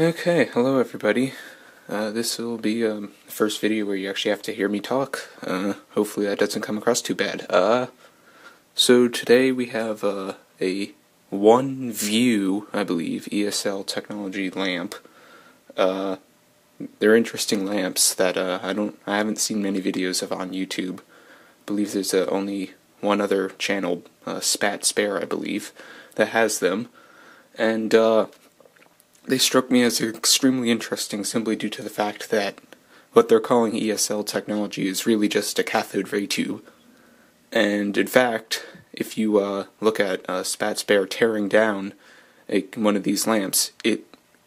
Okay, hello everybody. Uh, this will be um, the first video where you actually have to hear me talk. Uh, hopefully that doesn't come across too bad. Uh, so today we have uh, a 1 Vu, I believe, ESL technology lamp. Uh, they're interesting lamps that uh, I don't, I haven't seen many videos of on YouTube. I believe there's only one other channel, Spat Spare, I believe, that has them, and they struck me as extremely interesting simply due to the fact that what they're calling ESL technology is really just a cathode ray tube. And in fact, if you uh, look at uh, Spat Spare tearing down a, one of these lamps, it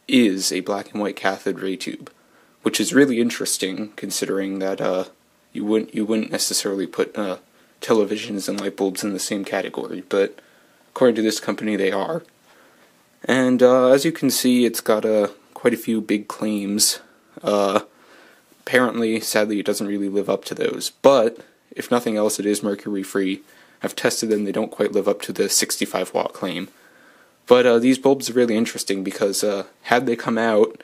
is a black and white cathode ray tube, which is really interesting considering that uh, you wouldn't you wouldn't necessarily put uh, televisions and light bulbs in the same category, but according to this company, they are. And uh, as you can see, it's got uh, quite a few big claims. Uh, apparently, sadly, it doesn't really live up to those. But if nothing else, it is mercury free. I've tested them; they don't quite live up to the 65 watt claim. But uh, these bulbs are really interesting because uh, had they come out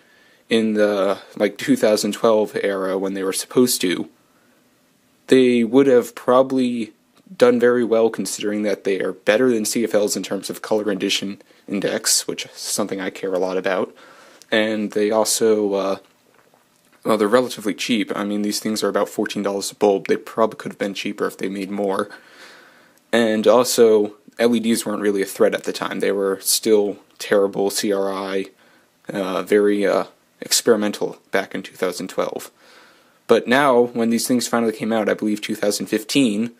in the like 2012 era when they were supposed to, they would have probably done very well considering that they are better than CFLs in terms of color rendition index, which is something I care a lot about. And they also, uh, well, they're relatively cheap. I mean, these things are about $14 a bulb. They probably could have been cheaper if they made more. And also, LEDs weren't really a threat at the time. They were still terrible CRI, uh, very uh, experimental back in 2012. But now, when these things finally came out, I believe 2015,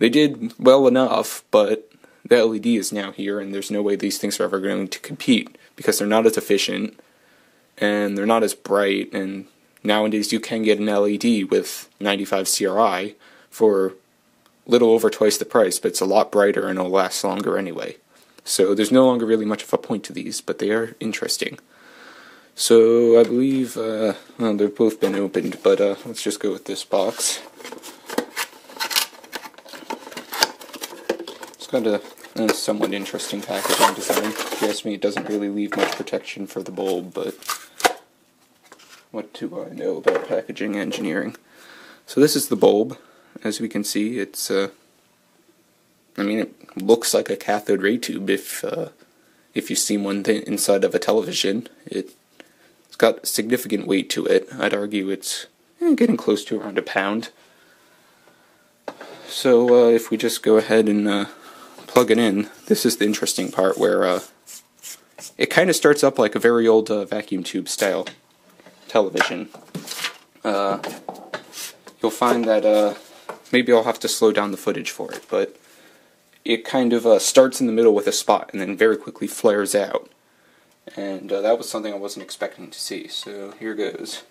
they did well enough, but the LED is now here, and there's no way these things are ever going to compete because they're not as efficient and they're not as bright. And nowadays, you can get an LED with 95 CRI for little over twice the price, but it's a lot brighter and it'll last longer anyway. So there's no longer really much of a point to these, but they are interesting. So I believe uh, well, they've both been opened, but uh, let's just go with this box. Got a, a, somewhat interesting packaging design. Ask me, it doesn't really leave much protection for the bulb, but what do I know about packaging engineering? So this is the bulb. As we can see, it's, uh, I mean, it looks like a cathode ray tube if, uh, if you've seen one inside of a television. It, it's got significant weight to it. I'd argue it's eh, getting close to around a pound. So uh, if we just go ahead and uh, plug it in, this is the interesting part where uh, it kind of starts up like a very old uh, vacuum tube style television. Uh, you'll find that uh, maybe I'll have to slow down the footage for it, but it kind of uh, starts in the middle with a spot and then very quickly flares out. And uh, that was something I wasn't expecting to see, so here goes.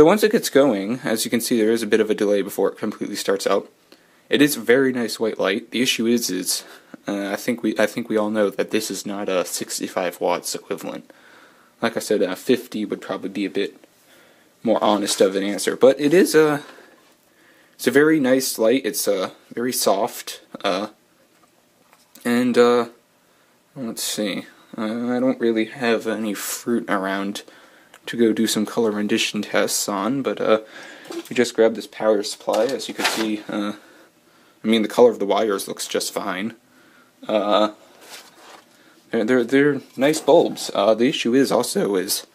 So once it gets going, as you can see there is a bit of a delay before it completely starts out. It is very nice white light. The issue is, is uh, I think we I think we all know that this is not a 65 watts equivalent. Like I said, uh, 50 would probably be a bit more honest of an answer, but it is a it's a very nice light. It's uh, very soft, uh, and uh, let's see. Uh, I don't really have any fruit around to go do some color rendition tests on, but uh, we just grabbed this power supply. As you can see, uh, I mean the color of the wires looks just fine. Uh, they're, they're, they're nice bulbs. Uh, the issue is also is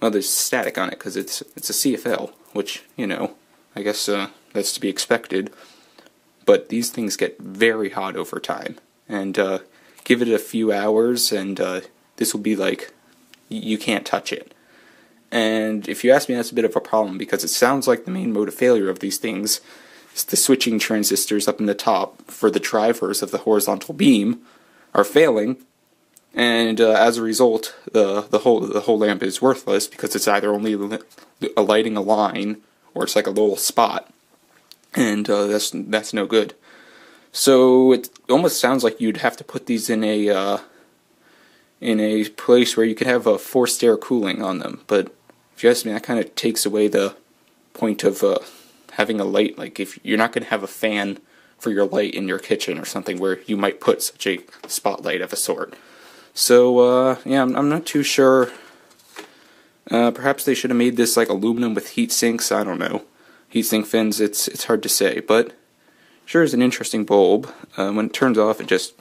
well, there's static on it because it's it's a CFL, which you know, I guess uh, that's to be expected. But these things get very hot over time, and uh, give it a few hours, and uh, this will be like you can't touch it. And if you ask me, that's a bit of a problem because it sounds like the main mode of failure of these things is the switching transistors up in the top for the drivers of the horizontal beam are failing, and uh, as a result, the the whole the whole lamp is worthless because it's either only lighting a line or it's like a little spot, and uh, that's that's no good. So it almost sounds like you'd have to put these in a uh, in a place where you could have a forced air cooling on them, but you ask me, that kind of takes away the point of uh, having a light. Like if you're not going to have a fan for your light in your kitchen or something where you might put such a spotlight of a sort. So, uh, yeah, I'm, I'm, not too sure. Uh, perhaps they should have made this like aluminum with heat sinks. I don't know. Heat sink fins, it's, it's hard to say. But sure is an interesting bulb. Uh, when it turns off, it just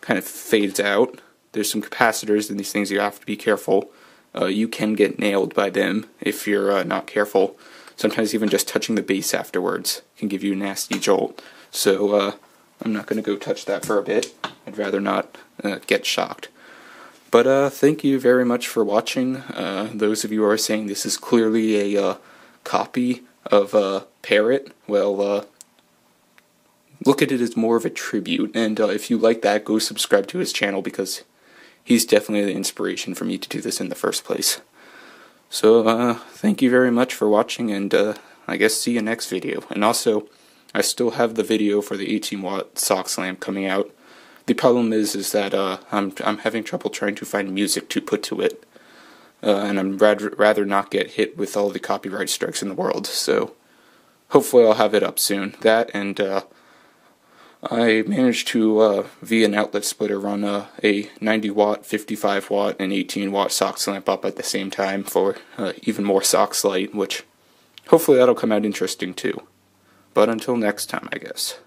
kind of fades out. There's some capacitors in these things. You have to be careful. Uh, you can get nailed by them if you're uh, not careful. Sometimes even just touching the base afterwards can give you a nasty jolt. So uh, I'm not going to go touch that for a bit. I'd rather not uh, get shocked. But uh, thank you very much for watching. Uh, those of you who are saying this is clearly a copy of Parrot, well, look at it as more of a tribute. And if you like that, go subscribe to his channel because he's definitely the inspiration for me to do this in the first place. So, thank you very much for watching, and I guess see you next video. And also, I still have the video for the 18 watt Sox lamp coming out. The problem is, is that uh, I'm I'm having trouble trying to find music to put to it, uh, and I'm rather not get hit with all the copyright strikes in the world. So hopefully I'll have it up soon. That and uh, I managed to uh, via an outlet splitter run a, a 90 watt, 55 watt, and 18 watt Sox lamp up at the same time for uh, even more Sox light, which hopefully that'll come out interesting too. But until next time, I guess.